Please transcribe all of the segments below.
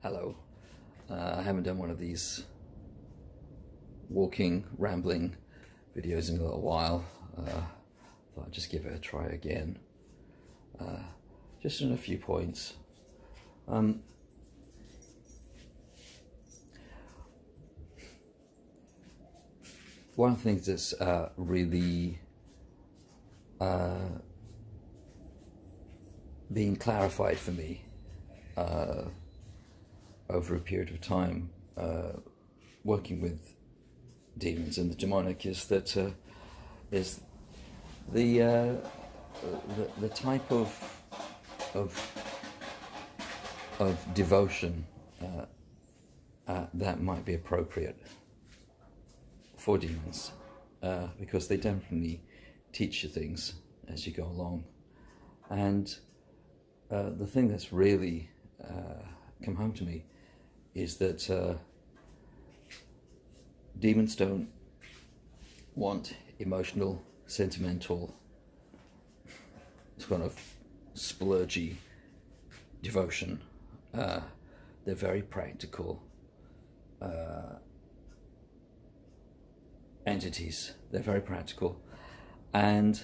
Hello. Uh, I haven't done one of these walking, rambling videos in a little while. Uh, thought I'd just give it a try again. Uh, just in a few points. Um, one of the things that's uh, really uh, being clarified for me uh, over a period of time uh, working with demons and the demonic is that uh, is the, uh, the the type of of of devotion uh, uh, that might be appropriate for demons uh, because they definitely teach you things as you go along. And the thing that's really come home to me is that uh, demons don't want emotional, sentimental, kind of splurgy devotion. Uh, they're very practical uh, entities. They're very practical. And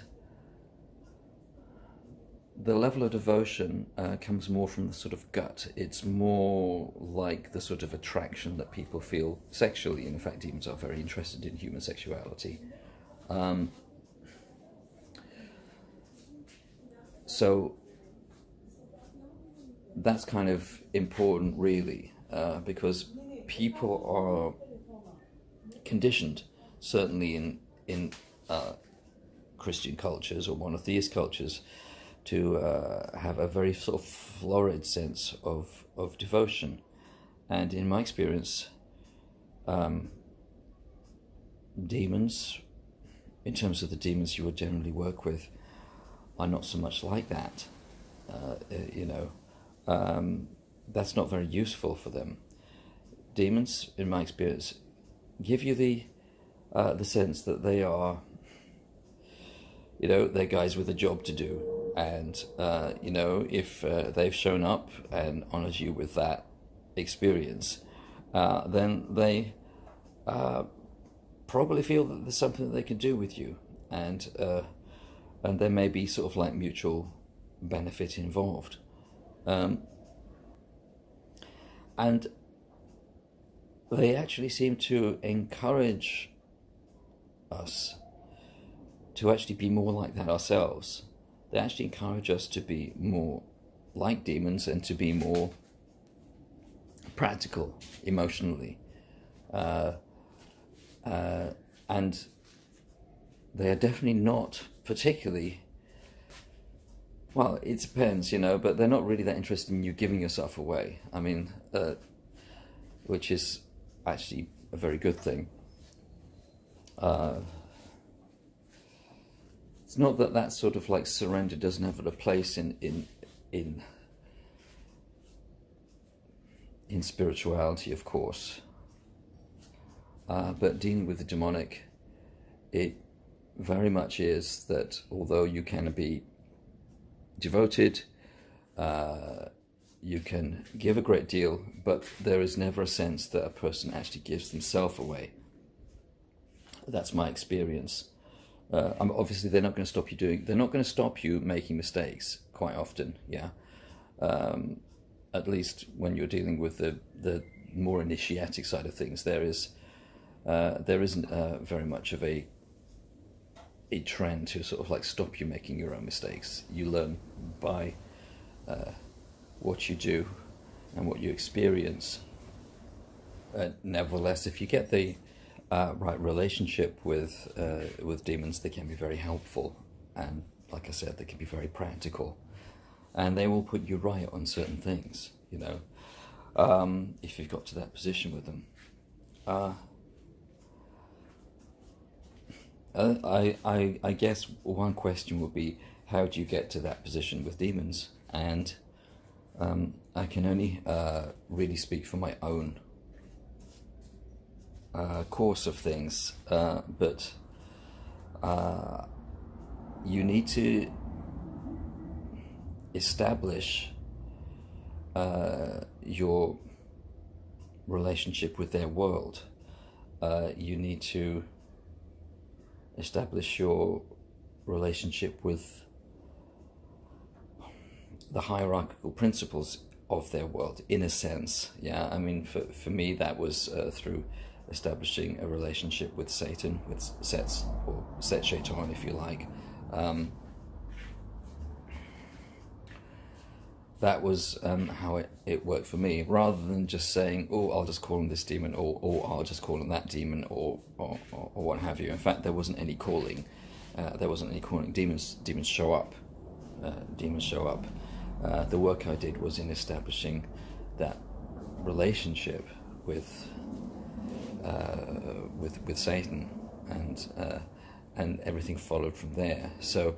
the level of devotion uh, comes more from the sort of gut. It's more like the sort of attraction that people feel sexually. In fact, demons are very interested in human sexuality. Um, so that's kind of important, really, uh, because people are conditioned, certainly in in uh, Christian cultures or monotheist cultures to uh, have a very sort of florid sense of, of devotion. And in my experience, um, demons, in terms of the demons you would generally work with, are not so much like that. Uh, uh you know, um, that's not very useful for them. Demons, in my experience, give you the uh, the sense that they are, you know, they're guys with a job to do and uh, you know if uh, they've shown up and honors you with that experience uh, then they probably feel that there's something that they can do with you and and there may be sort of like mutual benefit involved um, and they actually seem to encourage us to actually be more like that ourselves they actually encourage us to be more like demons and to be more practical emotionally. Uh, uh, and they are definitely not particularly well it depends you know but they're not really that interested in you giving yourself away i mean uh, which is actually a very good thing uh, it's not that that sort of like surrender doesn't have a place in in in in spirituality, of course. Uh, but dealing with the demonic, it very much is that although you can be devoted, uh, you can give a great deal, but there is never a sense that a person actually gives themselves away. That's my experience. Uh, obviously, they're not going to stop you doing. They're not going to stop you making mistakes. Quite often, yeah. Um, at least when you're dealing with the the more initiatic side of things, there is uh, there isn't uh, very much of a a trend to sort of like stop you making your own mistakes. You learn by uh, what you do and what you experience. Uh, nevertheless, if you get the uh, right relationship with uh, with demons, they can be very helpful, and like I said, they can be very practical, and they will put you right on certain things. You know, um, if you've got to that position with them. Uh, I, I, I guess one question would be how do you get to that position with demons? And um, I can only uh, really speak for my own uh, course of things, uh, but uh, you need to establish your relationship with their world. You need to establish your relationship with the hierarchical principles of their world in a sense yeah? I mean for, for me that was uh, through establishing a relationship with satan with sets or set shaitan if you like. Um, that was um, how it, it worked for me rather than just saying oh i'll just call him this demon or, or i'll just call him that demon or, or, or what have you in fact there wasn't any calling uh, there wasn't any calling demons demons show up uh, demons show up uh, the work I did was in establishing that relationship with uh, with with Satan, and uh, and everything followed from there. So,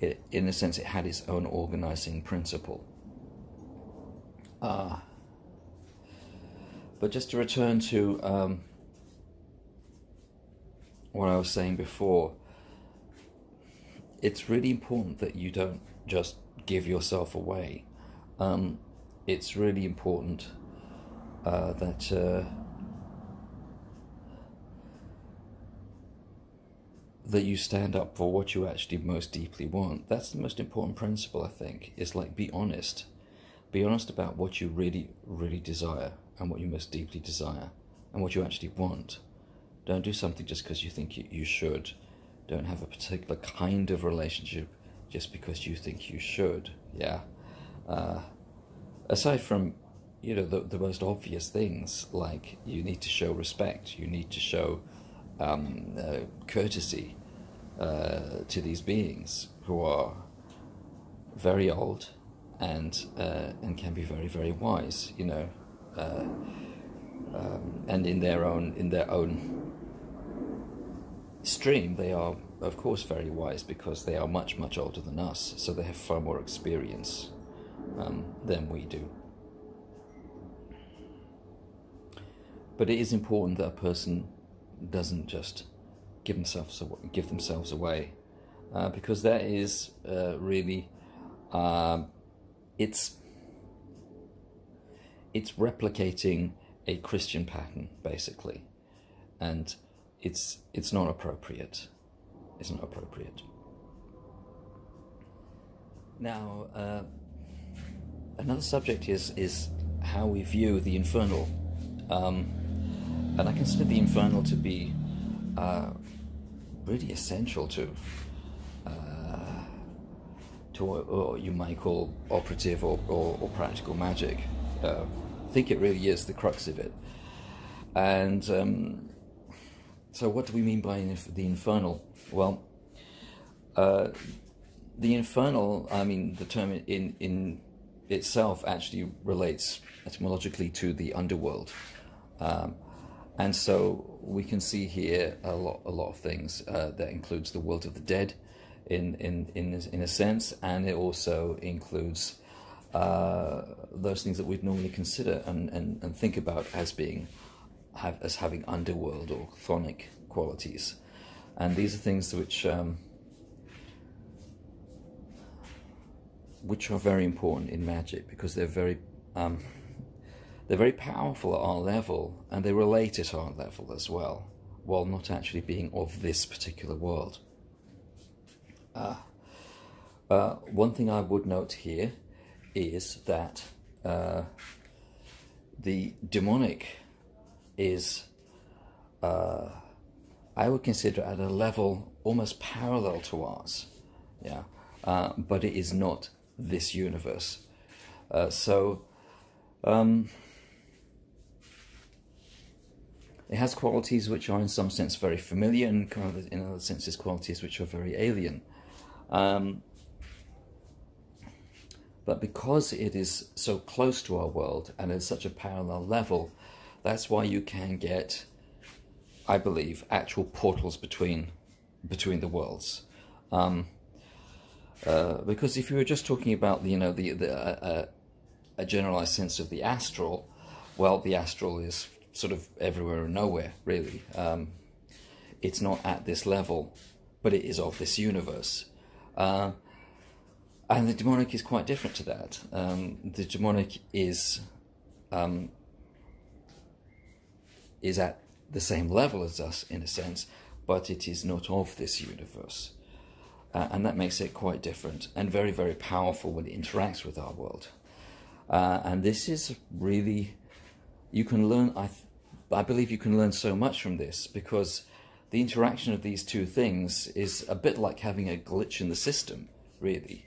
it, in a sense, it had its own organizing principle. Uh, but just to return to um, what I was saying before, it's really important that you don't just give yourself away. Um, it's really important uh, that uh, that you stand up for what you actually most deeply want. That's the most important principle, I think. Is like be honest, be honest about what you really, really desire and what you most deeply desire and what you actually want. Don't do something just because you think you, should. Don't have a particular kind of relationship just because you think you should. Yeah. Uh, aside from, you know, the, the most obvious things like you need to show respect, you need to show um, uh, courtesy uh, to these beings who are very old and uh, and can be very very wise. You know. Uh, um, and in their own in their own stream, they are of course, very wise because they are much, much older than us, so they have far more experience um, than we do. But it is important that a person doesn't just give themselves give themselves away, uh, because that is uh, really uh, it's it's replicating a Christian pattern basically, and it's it's not appropriate. Isn't appropriate. Now, uh, another subject is is how we view the infernal, um, and I consider the infernal to be uh, really essential to what you might call operative or, or, or practical magic. Uh, I think it really is the crux of it, and um, so, what do we mean by the infernal? Well, uh, the infernal, I mean, the term in, in itself actually relates etymologically to the underworld. Um, and so we can see here a lot, a lot of things uh, that includes the world of the dead, in in in in a sense, and it also includes uh, those things that we'd normally consider and, and, and think about as being have as having underworld or chthonic qualities, and these are things which um, which are very important in magic because they're very um, they're very powerful at our level and they relate at our level as well, while not actually being of this particular world. Uh, uh, one thing I would note here is that uh, the demonic is, uh, I would consider at a level almost parallel to ours, yeah, uh, but it is not this universe. Uh, so, um, it has qualities which are in some sense very familiar and in other senses qualities which are very alien. Um, but because it is so close to our world and at such a parallel level, that's why you can get, I believe, actual portals between between the worlds. Um, Uh, because if you were just talking about you know the, the uh, uh, a generalized sense of the astral, well, the astral is sort of everywhere and nowhere, really. Um, it's not at this level, but it is of this universe. Uh, and the demonic is quite different to that. Um, the demonic is um, is at the same level as us in a sense, but it is not of this universe. Uh, and that makes it quite different and very, very powerful when it interacts with our world. Uh, and this is really, you can learn, I, I believe you can learn so much from this because the interaction of these two things is a bit like having a glitch in the system, really.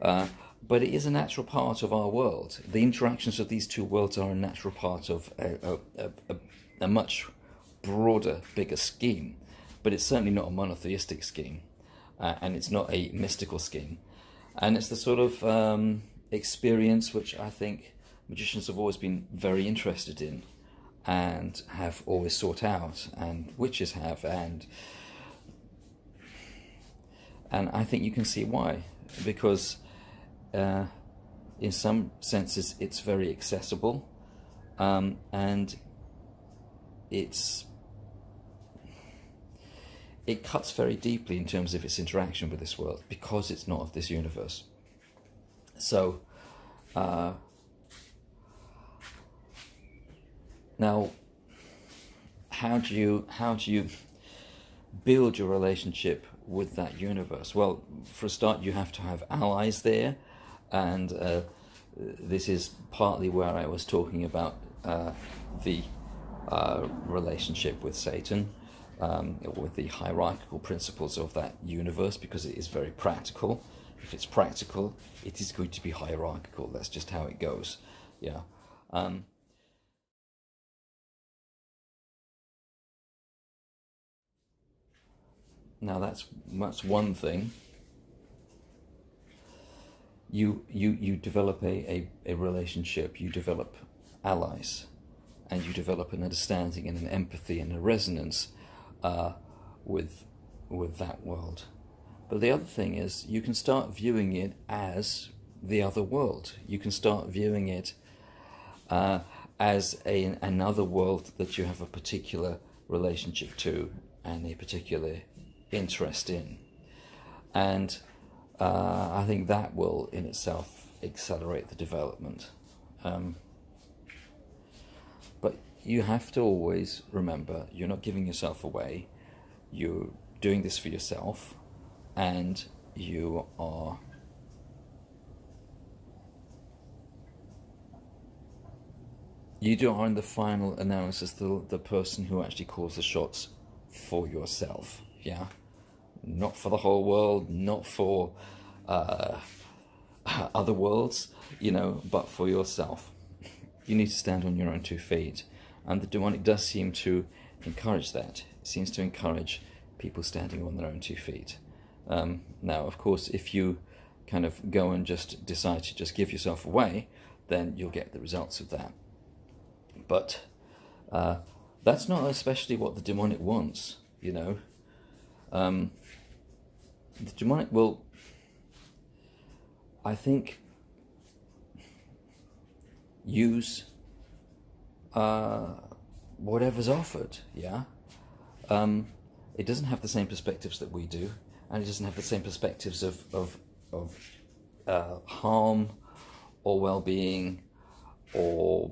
Uh, but it is a natural part of our world. The interactions of these two worlds are a natural part of a, a, a, a much broader, bigger scheme. But it's certainly not a monotheistic scheme, uh, and it's not a mystical scheme. And it's the sort of um, experience which I think magicians have always been very interested in and have always sought out, and witches have, and and I think you can see why, because uh, in some senses it's very accessible, um, and it's it cuts very deeply in terms of its interaction with this world because it's not of this universe. So, uh, now, how do you how do you build your relationship with that universe? Well, for a start, you have to have allies there, and uh, this is partly where I was talking about uh, the uh, relationship with Satan um, with the hierarchical principles of that universe because it is very practical. If it's practical, it is going to be hierarchical. That's just how it goes. Yeah. Um, now that's that's one thing. You you you develop a, a, a relationship. You develop allies, and you develop an understanding and an empathy and a resonance uh, with with that world. But the other thing is you can start viewing it as the other world. You can start viewing it uh, as a, another world that you have a particular relationship to and a particular interest in. And uh, I think that will in itself accelerate the development. Um, but you have to always remember you're not giving yourself away, you're doing this for yourself, and you are you do are in the final analysis the, the person who actually calls the shots for yourself yeah not for the whole world not for uh, other worlds you know but for yourself you need to stand on your own two feet and the demonic does seem to encourage that. It seems to encourage people standing on their own two feet. Um, now, of course, if you kind of go and just decide to just give yourself away, then you'll get the results of that. But uh, that's not especially what the demonic wants, you know. Um, the demonic will, I think, use uh, whatever's offered, yeah? Um, it doesn't have the same perspectives that we do, and it doesn't have the same perspectives of, of, of uh, harm or well-being or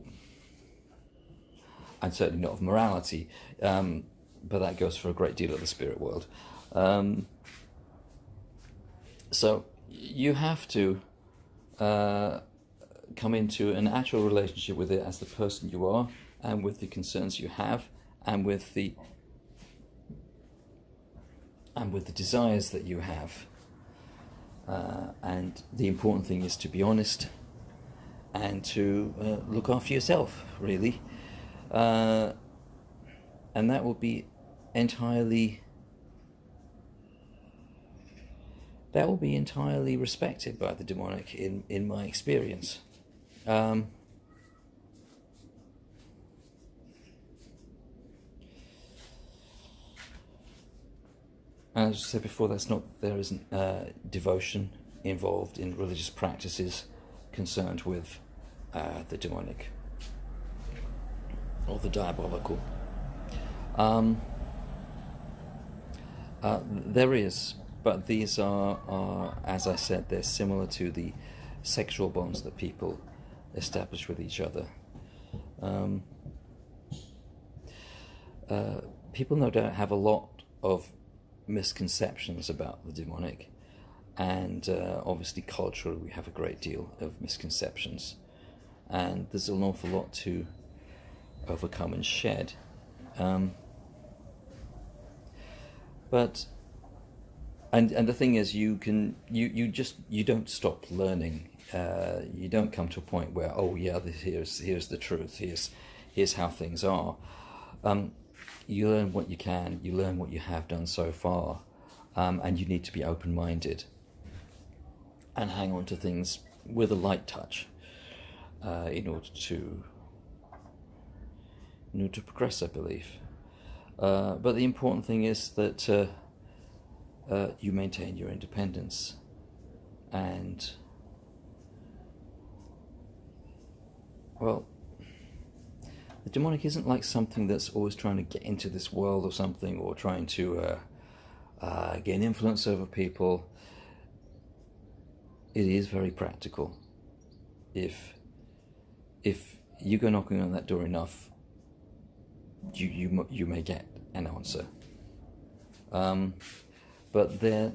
and certainly not of morality um, but that goes for a great deal of the spirit world um, so you have to uh, come into an actual relationship with it as the person you are and with the concerns you have and with the and with the desires that you have. Uh, and the important thing is to be honest and to uh, look after yourself really. Uh, and that will be entirely that will be entirely respected by the demonic in in my experience um, as I said before, that's not there isn't uh, devotion involved in religious practices concerned with uh, the demonic or the diabolical. Um, uh, there is, but these are, are, as I said, they're similar to the sexual bonds that people establish with each other. Um, uh, people no doubt have a lot of misconceptions about the demonic, and uh, obviously culturally we have a great deal of misconceptions, and there's an awful lot to overcome and shed. Um, but and and the thing is, you can you you just you don't stop learning. Uh, you don't come to a point where oh yeah, this, here's here's the truth. Here's here's how things are. Um, you learn what you can. You learn what you have done so far, um, and you need to be open minded and hang on to things with a light touch uh, in order to in order to progress. I believe. Uh, but the important thing is that uh, you maintain your independence. And well the demonic isn't like something that's always trying to get into this world or something or trying to uh, uh, gain influence over people. It is very practical. If if you go knocking on that door enough you you you may get an answer. Um, but they're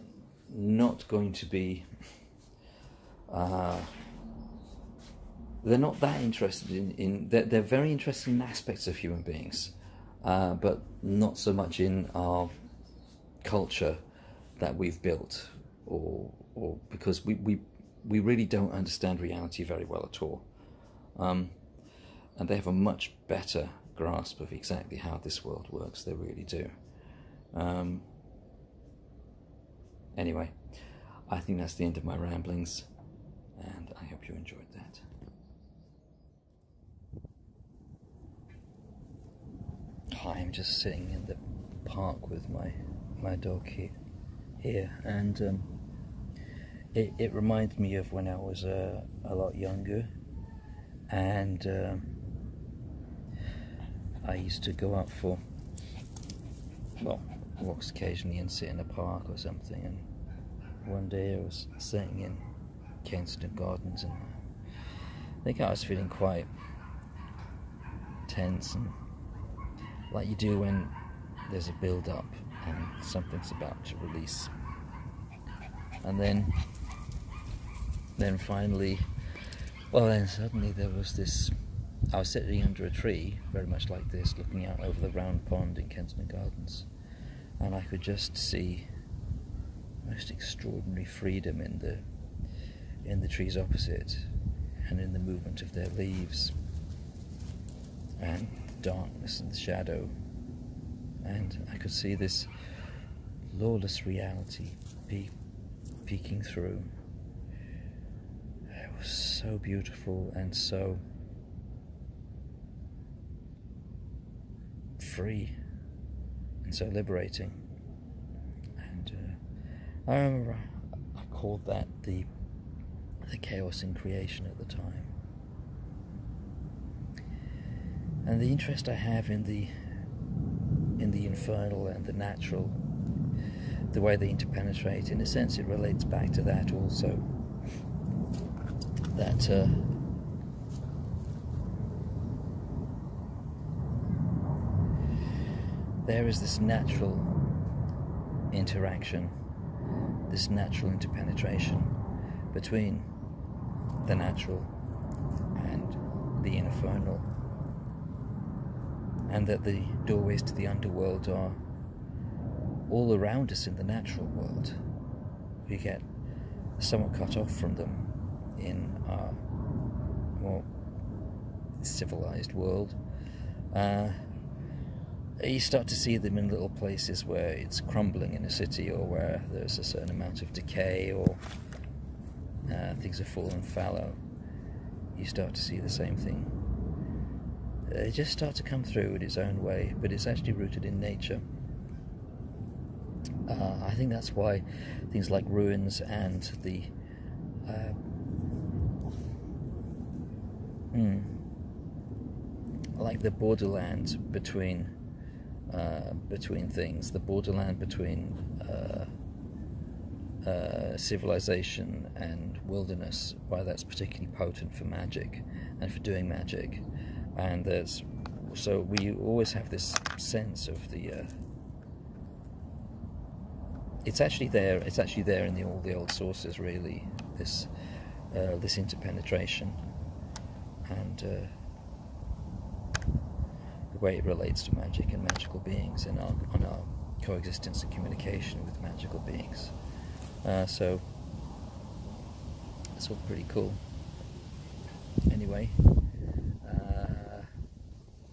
not going to be. Uh, they're not that interested in. in they're, they're very interested in aspects of human beings, uh, but not so much in our culture that we've built, or or because we we we really don't understand reality very well at all, um, and they have a much better grasp of exactly how this world works. They really do. Um, Anyway, I think that's the end of my ramblings, and I hope you enjoyed that. I'm just sitting in the park with my my dog here, here and um, it, it reminds me of when I was uh, a lot younger, and um, I used to go out for well walks occasionally and sit in a park or something. And one day I was sitting in Kensington Gardens and I think I was feeling quite tense and like you do when there's a build up and something's about to release. And then then finally well then suddenly there was this I was sitting under a tree, very much like this, looking out over the round pond in Kensington Gardens and I could just see most extraordinary freedom in the in the trees opposite and in the movement of their leaves and darkness and shadow and I could see this lawless reality pe peeking through it was so beautiful and so free and so liberating. I remember I, called that the the chaos in creation at the time. And the interest I have in the in the infernal and the natural, the way they interpenetrate, in a sense, it relates back to that also. That. Uh, there is this natural interaction, this natural interpenetration between the natural and the infernal, and that the doorways to the underworld are all around us in the natural world. We get somewhat cut off from them in our more civilized world. Uh, you start to see them in little places where it's crumbling in a city or where there's a certain amount of decay or uh, things are fallen fallow. You start to see the same thing. Uh, they just start to come through in its own way, but it's actually rooted in nature. Uh, I think that's why things like ruins and the uh, mm, like the borderland between uh, between things, the borderland between uh, uh, civilization and wilderness, why that's particularly potent for magic and for doing magic. And there's so we always have this sense of the. Uh, it's actually there. It's actually there in the, all the old sources, really. This uh, this interpenetration and uh, the way it relates to magic and magical beings and our, on our coexistence and communication with magical beings. Uh, so it's all pretty cool. Anyway, uh,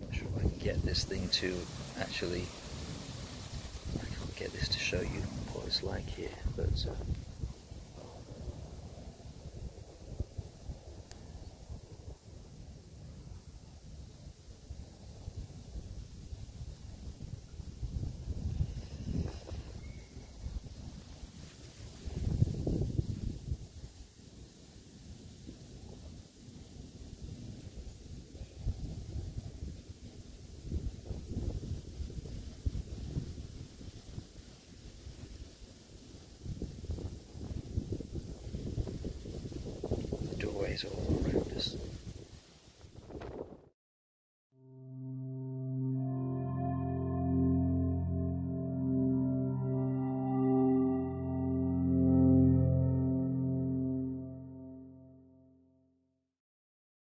not sure if I can get this thing to actually. I can't get this to show you what it's like here, but. Uh, us.